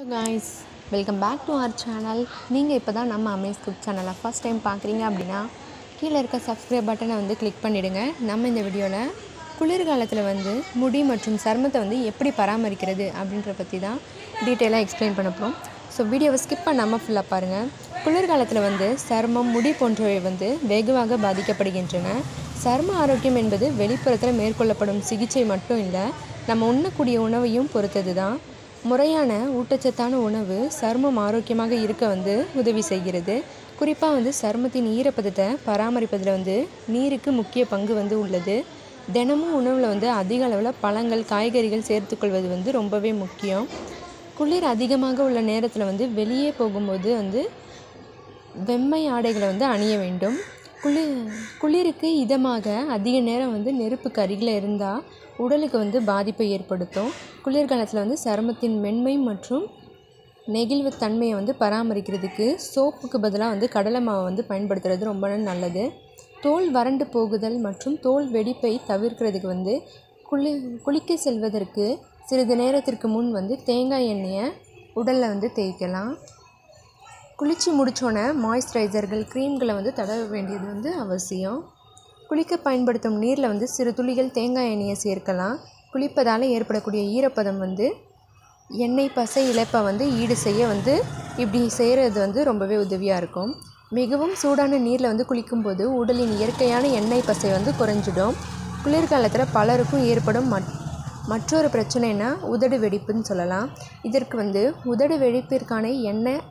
Hello guys welcome back to our channel நீங்கள் இப்போ தான் நம்ம அமேஸ் குக் சேனலை ஃபஸ்ட் டைம் பார்க்குறீங்க அப்படின்னா கீழே இருக்க சப்ஸ்கிரைப் பட்டனை வந்து கிளிக் பண்ணிவிடுங்க நம்ம இந்த வீடியோவில் குளிர்காலத்தில் வந்து முடி மற்றும் சருமத்தை வந்து எப்படி பராமரிக்கிறது அப்படின்ற பற்றி தான் டீட்டெயிலாக எக்ஸ்பிளைன் பண்ண போகிறோம் ஸோ வீடியோவை ஸ்கிப் பண்ணாமல் ஃபுல்லாக பாருங்கள் குளிர்காலத்தில் வந்து சருமம் முடி போன்றவை வந்து வெகுவாக பாதிக்கப்படுகின்றன. சரும ஆரோக்கியம் என்பது வெளிப்புறத்தில் மேற்கொள்ளப்படும் சிகிச்சை மட்டும் இல்லை நம்ம உண்ணக்கூடிய உணவையும் பொறுத்தது தான். முறையான ஊட்டச்சத்தான உணவு சருமம் ஆரோக்கியமாக இருக்க வந்து உதவி செய்கிறது. குறிப்பாக வந்து சருமத்தின் ஈரப்பதத்தை பராமரிப்பதில் வந்து நீருக்கு முக்கிய பங்கு வந்து உள்ளது. தினமும் உணவில் வந்து அதிக அளவில் பழங்கள் காய்கறிகள் சேர்த்துக்கொள்வது வந்து ரொம்பவே முக்கியம். குளிர் அதிகமாக உள்ள நேரத்தில் வந்து வெளியே போகும்போது வந்து வெம்மை ஆடைகளை வந்து அணிய வேண்டும். குளிர் குளிருக்கு இதமாக அதிக நேரம் வந்து நெருப்புக்கு அருகில் இருந்தால் உடலுக்கு வந்து பாதிப்பை ஏற்படுத்தும். குளிர்காலத்தில் வந்து சருமத்தின் மென்மை மற்றும் நெகிழ்வு தன்மையை வந்து பராமரிக்கிறதுக்கு சோப்புக்கு பதிலாக வந்து கடலை மாவை வந்து பயன்படுத்துறது ரொம்ப நல்லது. தோல் வறண்டு போகுதல் மற்றும் தோல் வெடிப்பை தவிர்க்கிறதுக்கு வந்து குளி குளிக்க செல்வதற்கு சிறிது நேரத்திற்கு முன் வந்து தேங்காய் எண்ணெயை உடலில் வந்து தேய்க்கலாம். குளித்து முடித்தோன்னே மாய்ஸ்சரைசர்கள் க்ரீம்களை வந்து தடவ வேண்டியது வந்து அவசியம். குளிக்க பயன்படுத்தும் நீரில் வந்து சிறு துளிகள் தேங்காய் எண்ணெயை சேர்க்கலாம். குளிப்பதால் ஏற்படக்கூடிய ஈரப்பதம் வந்து எண்ணெய் பசை இழப்பை வந்து ஈடு செய்ய வந்து இப்படி செய்கிறது வந்து ரொம்பவே உதவியாக இருக்கும். மிகவும் சூடான நீரில் வந்து குளிக்கும்போது உடலின் இயற்கையான எண்ணெய் பசை வந்து குறைஞ்சிடும். குளிர்காலத்தில் பலருக்கும் ஏற்படும் மட் மற்றொரு பிரச்சனைனா உதடு வெடிப்புன்னு சொல்லலாம். இதற்கு வந்து உதடு வெடிப்பிற்கான எண்ணெய்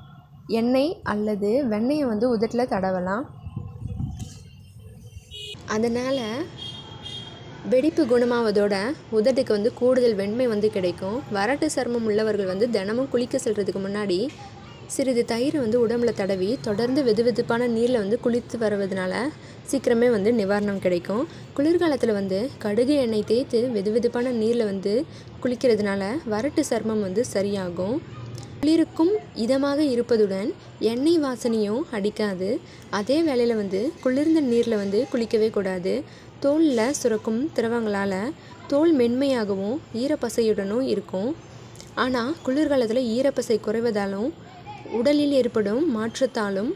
எண்ணெய் அல்லது வெண்ணெயை வந்து உதட்டில் தடவலாம். அதனால் வெடிப்பு குணமாவதோட உதட்டுக்கு வந்து கூடுதல் வெண்மை வந்து கிடைக்கும். வறட்டு சருமம் உள்ளவர்கள் வந்து தினமும் குளிக்க செல்கிறதுக்கு முன்னாடி சிறிது தயிரை வந்து உடம்புல தடவி தொடர்ந்து வெது வெதுப்பான நீரில் வந்து குளித்து வருவதனால சீக்கிரமே வந்து நிவாரணம் கிடைக்கும். குளிர்காலத்தில் வந்து கடுகு எண்ணெய் தேய்த்து வெது வெதுப்பான நீரில் வந்து குளிக்கிறதுனால வறட்டு சருமம் வந்து சரியாகும். குளிருக்கும் இதமாக இருப்பதுடன் எண்ணெய் வாசனையும் அடிக்காது. அதே வேளையில் வந்து குளிர்ந்த நீரில் வந்து குளிக்கவே கூடாது. தோலில் சுரக்கும் திரவங்களால் தோல் மென்மையாகவும் ஈரப்பசையுடனும் இருக்கும். ஆனால் குளிர்காலத்தில் ஈரப்பசை குறைவதாலும் உடலில் ஏற்படும் மாற்றத்தாலும்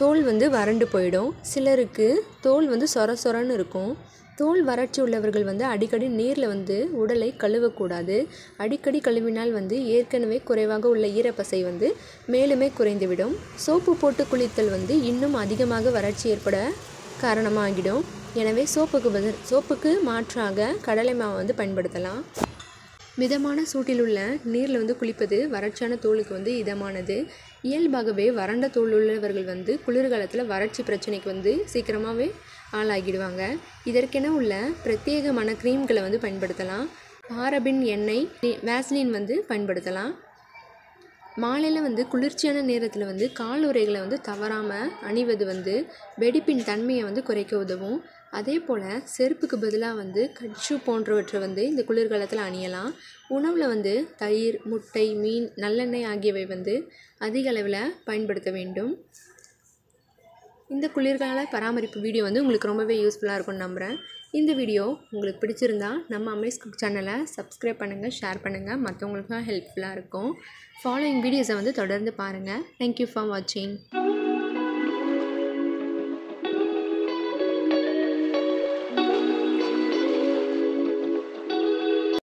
தோல் வந்து வறண்டு போயிடும். சிலருக்கு தோல் வந்து சொர சொரன்னு இருக்கும். தோல் வறட்சி உள்ளவர்கள் வந்து அடிக்கடி நீரில் வந்து உடலை கழுவக்கூடாது. அடிக்கடி கழுவினால் வந்து ஏற்கனவே குறைவாக உள்ள ஈரப்பசை வந்து மேலுமே குறைந்துவிடும். சோப்பு போட்டு குளித்தல் வந்து இன்னும் அதிகமாக வறட்சி ஏற்பட காரணமாகிடும். எனவே சோப்புக்கு பதில் சோப்புக்கு மாற்றாக கடலை மாவை வந்து பயன்படுத்தலாம். மிதமான சூட்டில் உள்ள நீரில் வந்து குளிப்பது வறட்சியான தோலுக்கு வந்து இதமானது. இயல்பாகவே வறண்ட தோல் உள்ளவர்கள் வந்து குளிர்காலத்தில் வறட்சி பிரச்சனைக்கு வந்து சீக்கிரமாகவே ஆளாகிடுவாங்க. இதற்கென உள்ள பிரத்யேகமான க்ரீம்களை வந்து பயன்படுத்தலாம். பாரபின் எண்ணெய் வேஸ்லின் வந்து பயன்படுத்தலாம். மாலையில் வந்து குளிர்ச்சியான நேரத்தில் வந்து கால் உரைகளை வந்து தவறாமல் அணிவது வந்து வெடிப்பின் தன்மையை வந்து குறைக்க உதவும். அதே போல் செருப்புக்கு பதிலாக வந்து கட்சு போன்றவற்றை வந்து இந்த குளிர்காலத்தில் அணியலாம். உணவில் வந்து தயிர் முட்டை மீன் நல்லெண்ணெய் ஆகியவை வந்து அதிக அளவில் பயன்படுத்த வேண்டும். இந்த குளிர்கால பராமரிப்பு வீடியோ வந்து உங்களுக்கு ரொம்பவே யூஸ்ஃபுல்லாக இருக்கும்னு நம்புகிறேன் இந்த வீடியோ உங்களுக்கு பிடிச்சிருந்தா நம்ம அமேஸ் குக் சேனலை சப்ஸ்கிரைப் பண்ணுங்கள் ஷேர் பண்ணுங்கள் மற்றவங்களுக்கும் ஹெல்ப்ஃபுல்லாக இருக்கும். ஃபாலோயிங் வீடியோஸை வந்து தொடர்ந்து பாருங்கள் தேங்க்யூ ஃபார் வாட்சிங்